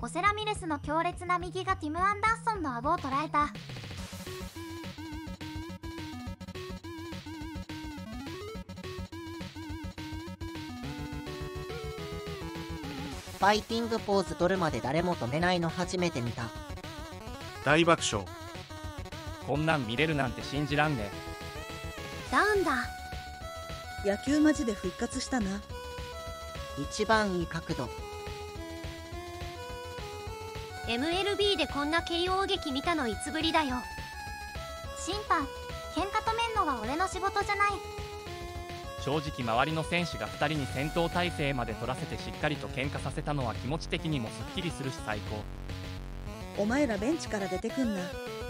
ホセラミレスの強烈な右がティム・アンダーソンの顎を捉えた。ファイティングポーズ取るまで誰も止めないの初めて見た。大爆笑。こんなん見れるなんて信じらんね。ダウンだ。野球マジで復活したな。一番いい角度 MLB でこんな KO 劇見たのいつぶりだよ。審判喧嘩止めんのは俺の仕事じゃない。正直周りの選手が2人に戦闘態勢まで取らせてしっかりと喧嘩させたのは気持ち的にもすっきりするし最高。お前らベンチから出てくんな。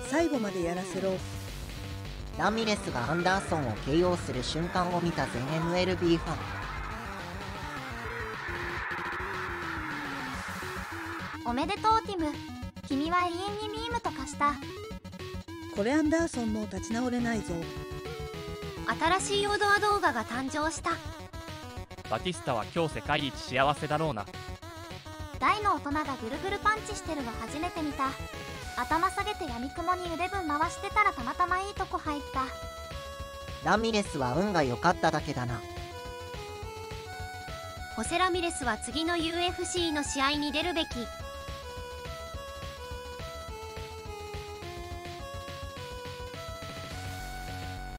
最後までやらせろ。ラミレスがアンダーソンを KO する瞬間を見た全 MLB ファンおめでとうティム。君は永遠にミームと化した。これアンダーソンもう立ち直れないぞ。新しいオドア動画が誕生した。バティスタは今日世界一幸せだろうな。大の大人がぐるぐるパンチしてるの初めて見た。頭下げて闇雲に腕分回してたらたまたまいいとこ入った。ラミレスは運が良かっただけだな。ホセラミレスは次の UFC の試合に出るべき